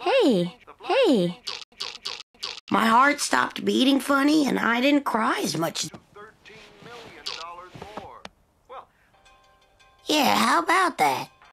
Hey, hey. My heart stopped beating funny and I didn't cry as much. Yeah, how about that?